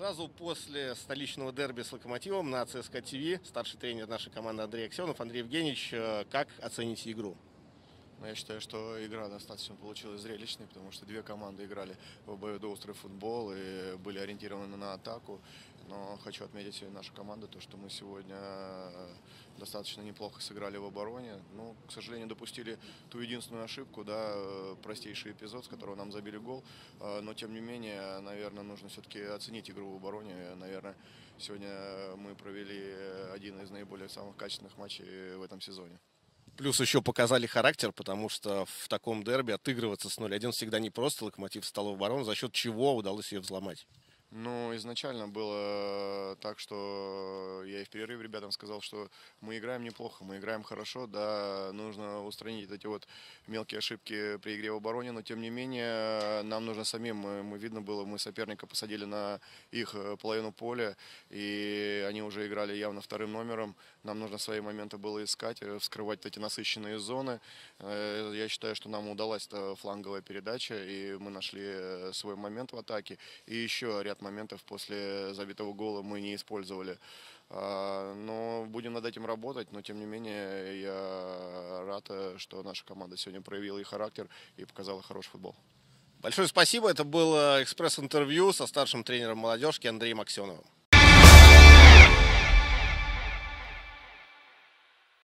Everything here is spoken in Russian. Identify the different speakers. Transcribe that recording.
Speaker 1: Сразу после столичного дерби с «Локомотивом» на ЦСКА ТВ старший тренер нашей команды Андрей Аксенов. Андрей Евгеньевич, э, как оцените игру?
Speaker 2: Ну, я считаю, что игра достаточно получилась зрелищной, потому что две команды играли в обоюдоострый футбол и были ориентированы на атаку. Но хочу отметить нашу команду, то, что мы сегодня достаточно неплохо сыграли в обороне. Ну, к сожалению, допустили ту единственную ошибку, да, простейший эпизод, с которого нам забили гол. А, но, тем не менее, наверное, нужно все-таки оценить игру в обороне. Наверное, сегодня мы провели один из наиболее самых качественных матчей в этом сезоне.
Speaker 1: Плюс еще показали характер, потому что в таком дерби отыгрываться с 0-1 всегда непросто. Локомотив встал в оборону, за счет чего удалось ее взломать.
Speaker 2: Ну, изначально было так, что я и в перерыве ребятам сказал, что мы играем неплохо, мы играем хорошо, да, нужно устранить эти вот мелкие ошибки при игре в обороне, но тем не менее нам нужно самим, мы, мы видно было, мы соперника посадили на их э, половину поля, и они уже играли явно вторым номером, нам нужно свои моменты было искать, э, вскрывать эти насыщенные зоны. Э, я считаю, что нам удалась фланговая передача, и мы нашли свой момент в атаке, и еще ряд моментов после забитого гола мы не использовали. А, но будем над этим работать, но тем не менее я рад, что наша команда сегодня проявила и характер, и показала хороший футбол.
Speaker 1: Большое спасибо. Это было экспресс-интервью со старшим тренером молодежки Андреем Аксеновым.